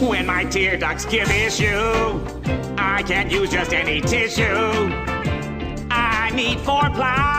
When my tear ducts give issue, I can't use just any tissue. I need four plows.